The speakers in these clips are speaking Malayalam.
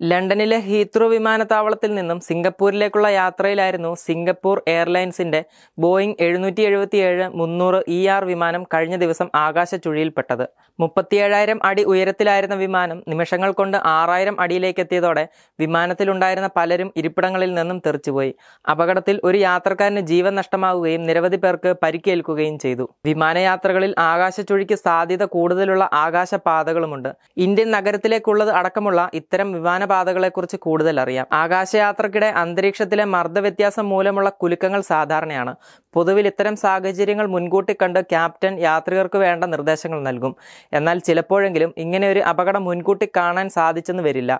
ലണ്ടനിലെ ഹീത്രോ വിമാനത്താവളത്തിൽ നിന്നും സിംഗപ്പൂരിലേക്കുള്ള യാത്രയിലായിരുന്നു സിംഗപ്പൂർ എയർലൈൻസിന്റെ ബോയിങ് എഴുന്നൂറ്റി എഴുപത്തിയേഴ് മുന്നൂറ് ഇ ആർ വിമാനം കഴിഞ്ഞ ദിവസം ആകാശ ചുഴിയിൽപ്പെട്ടത് മുപ്പത്തിയേഴായിരം അടി ഉയരത്തിലായിരുന്ന വിമാനം നിമിഷങ്ങൾ കൊണ്ട് ആറായിരം അടിയിലേക്ക് എത്തിയതോടെ വിമാനത്തിലുണ്ടായിരുന്ന പലരും ഇരിപ്പിടങ്ങളിൽ നിന്നും തെറിച്ചുപോയി. അപകടത്തിൽ ഒരു യാത്രക്കാരന് ജീവൻ നഷ്ടമാവുകയും നിരവധി പേർക്ക് പരിക്കേൽക്കുകയും ചെയ്തു. വിമാനയാത്രകളിൽ ആകാശച്ചുഴിക്ക് സാധ്യത കൂടുതലുള്ള ആകാശപാതകളുമുണ്ട്. ഇന്ത്യൻ നഗരത്തിലേക്കുള്ളത് അടക്കമുള്ള ഇത്തരം വിമാനപാതകളെക്കുറിച്ച് കൂടുതൽ അറിയാം. ആകാശയാത്രക്കിടെ അന്തരീക്ഷത്തിലെ മർദ്ദവ്യത്യാസം മൂലമുള്ള കുലുക്കങ്ങൾ സാധാരണയാണ്. പൊതുവിൽ ഇത്തരം സാഹചര്യങ്ങൾ മുൻകൂട്ടി കണ്ട് ക്യാപ്റ്റൻ യാത്രികർക്ക് വേണ്ട നിർദ്ദേശങ്ങൾ നൽകും. എന്നാൽ ചിലപ്പോഴെങ്കിലും ഇങ്ങനെ ഒരു അപകടം മുൻകൂട്ടി കാണാൻ സാധിച്ചെന്ന് വരില്ല.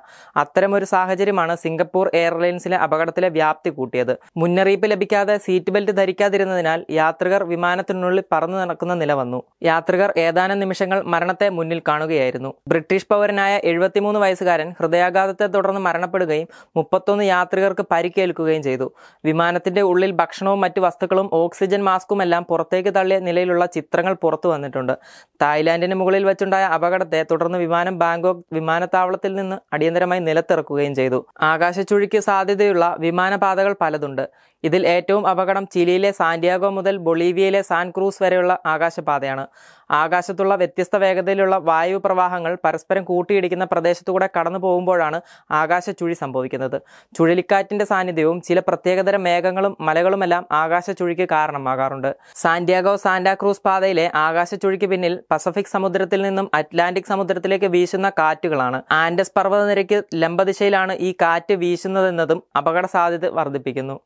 അത്തരമൊരു സാഹചര്യമാണ് സിംഗപ്പൂർ എയർലൈൻസിലെ അപകടത്തിലെ വ്യാപ്തി കൂട്ടിയത്. മുന്നറിയിപ്പ് ലഭിക്കാതെ സീറ്റ് ബെൽറ്റ് ധരിക്കാതിരുന്നതിനാൽ യാത്രികർ വിമാനത്തിനുള്ളിൽ പറന്നു നടക്കുന്ന നില വന്നു. യാത്രികർ ഏതാനും നിമിഷങ്ങൾ മരണത്തെ മുന്നിൽ കാണുകയായിരുന്നു. ബ്രിട്ടീഷ് പൗരനായ എഴുപത്തിമൂന്ന് വയസ്സുകാരൻ ഹൃദയാഘാതത്തെ തുടർന്ന് മരണപ്പെടുകയും മുപ്പത്തൊന്ന് യാത്രികർക്ക് പരിക്കേൽക്കുകയും ചെയ്തു. വിമാനത്തിന്റെ ഉള്ളിൽ ഭക്ഷണവും മറ്റു വസ്തുക്കളും ഓക്സിജൻ മാസ്കുമെല്ലാം പുറത്തേക്ക് തള്ളിയ നിലയിലുള്ള ചിത്രങ്ങൾ പുറത്തു വന്നിട്ടുണ്ട്. തായ്ലാന്റിന് മുകളിൽ വെച്ചുണ്ടായ അപകടത്തെ തുടർന്ന് വിമാനം ബാങ്കോക്ക് വിമാനത്താവളത്തിൽ നിന്ന് അടിയന്തരമായി നിലത്തിറക്കുകയും ചെയ്തു. ആകാശച്ചുഴിക്ക് സാധ്യതയുള്ള വിമാനപാതകൾ പലതുണ്ട്. ഇതിൽ ഏറ്റവും അപകടം ചിലിയിലെ സാന്റിയാഗോ മുതൽ ബൊളീവിയയിലെ സാൻ ക്രൂസ് വരെയുള്ള ആകാശപാതയാണ്. ആകാശത്തുള്ള വ്യത്യസ്ത വേഗതയിലുള്ള വായു പ്രവാഹങ്ങൾ പരസ്പരം കൂട്ടിയിടിക്കുന്ന പ്രദേശത്തുകൂടെ കടന്നു പോകുമ്പോഴാണ് ആകാശ ചുഴി സംഭവിക്കുന്നത്. ചുഴലിക്കാറ്റിന്റെ സാന്നിധ്യവും ചില പ്രത്യേകതരം മേഘങ്ങളും മലകളുമെല്ലാം ആകാശ ചുഴിക്ക് കാരണമാകാറുണ്ട്. സാന്റിയാഗോ സാന്റാക്രൂസ് പാതയിലെ ആകാശ ചുഴിക്ക് പിന്നിൽ പസഫിക് സമുദ്രത്തിൽ നിന്നും അറ്റ്ലാന്റിക് സമുദ്രത്തിലേക്ക് വീശുന്ന കാറ്റുകളാണ്. ആൻഡസ് പർവതനിരയ്ക്ക് ലംബദിശയിലാണ് ഈ കാറ്റ് വീശുന്നതെന്നതും അപകട സാധ്യത വർദ്ധിപ്പിക്കുന്നു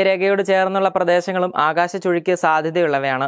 ഭൂമധ്യരേഖയോട് ചേർന്നുള്ള പ്രദേശങ്ങളും ആകാശച്ചുഴിക്ക് സാധ്യതയുള്ളവയാണ്.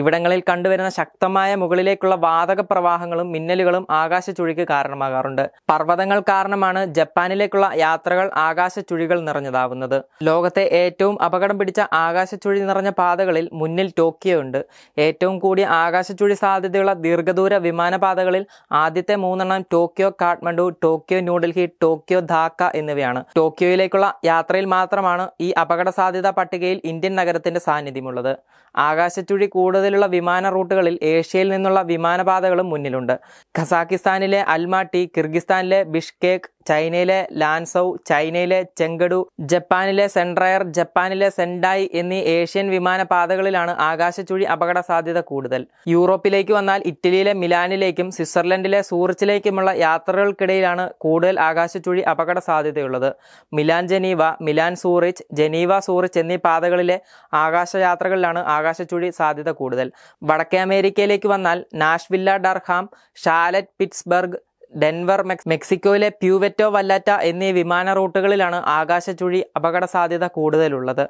ഇവിടങ്ങളിൽ കണ്ടുവരുന്ന ശക്തമായ മുകളിലേക്കുള്ള വാതക പ്രവാഹങ്ങളും മിന്നലുകളും ആകാശച്ചുഴിക്ക് കാരണമാകാറുണ്ട്. പർവതങ്ങൾ കാരണമാണ് ജപ്പാനിലേക്കുള്ള യാത്രകൾ ആകാശച്ചുഴികൾ നിറഞ്ഞതാവുന്നത്. ലോകത്തെ ഏറ്റവും അപകടം പിടിച്ച ആകാശച്ചുഴി നിറഞ്ഞ പാതകളിൽ മുന്നിൽ ടോക്കിയോ ഉണ്ട് ഏറ്റവും കൂടിയ ആകാശച്ചുഴി സാധ്യതയുള്ള ദീർഘദൂര വിമാനപാതകളിൽ ആദ്യത്തെ മൂന്നെണ്ണം Tokyo Kathmandu Tokyo New Delhi Tokyo Dhaka എന്നിവയാണ്. ടോക്കിയോയിലേക്കുള്ള യാത്രയിൽ മാത്രമാണ് ഈ അപകട സാധ്യതാ പട്ടികയിൽ ഇന്ത്യൻ നഗരത്തിന്റെ സാന്നിധ്യമുള്ളത്. ആകാശച്ചുഴി കൂടുതലുള്ള വിമാന റൂട്ടുകളിൽ ഏഷ്യയിൽ നിന്നുള്ള വിമാനപാതകളും മുന്നിലുണ്ട്. ഖസാക്കിസ്ഥാനിലെ അൽമാട്ടി കിർഗിസ്ഥാനിലെ ബിഷ്കേക്ക് ചൈനയിലെ ലാൻസൗ ചൈനയിലെ ചെങ്കടു ജപ്പാനിലെ സെൻട്രയർ ജപ്പാനിലെ സെൻഡായി എന്നീ ഏഷ്യൻ വിമാനപാതകളിലാണ് ആകാശച്ചുഴി അപകട സാധ്യത കൂടുതൽ. യൂറോപ്പിലേക്ക് വന്നാൽ ഇറ്റലിയിലെ മിലാനിലേക്കും സ്വിറ്റ്സർലൻഡിലെ സൂറിച്ചിലേക്കുമുള്ള യാത്രകൾക്കിടയിലാണ് കൂടുതൽ ആകാശച്ചുഴി അപകട സാധ്യതയുള്ളത് Milan Geneva Milan Zurich Geneva Zurich എന്നീ പാതകളിലെ ആകാശയാത്രകളിലാണ് ആകാശച്ചുഴി സാധ്യത കൂടുതൽ. വടക്കേ അമേരിക്കയിലേക്ക് വന്നാൽ Nashville Durham Charlotte Pittsburgh Denver മെക്സ് മെക്സിക്കോയിലെ പ്യൂവെറ്റോ വല്ലാറ്റ എന്നീ വിമാന റൂട്ടുകളിലാണ് ആകാശച്ചുഴി അപകട സാധ്യത കൂടുതലുള്ളത്.